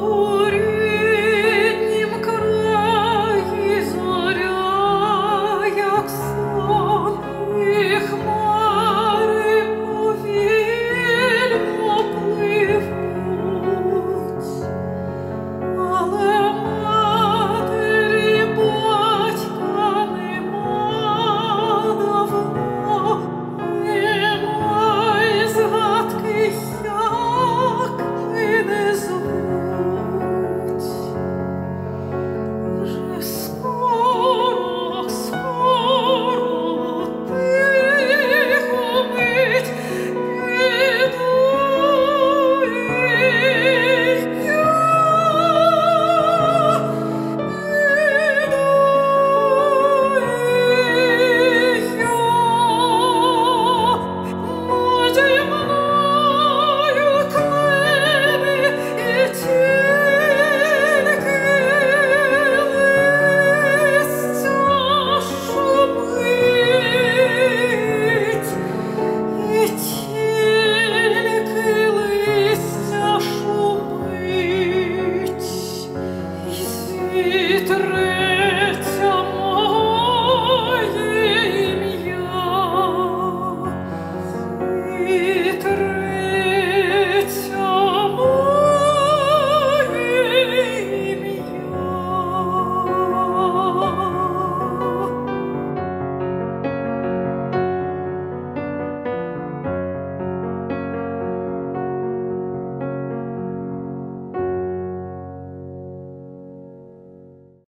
Senhor.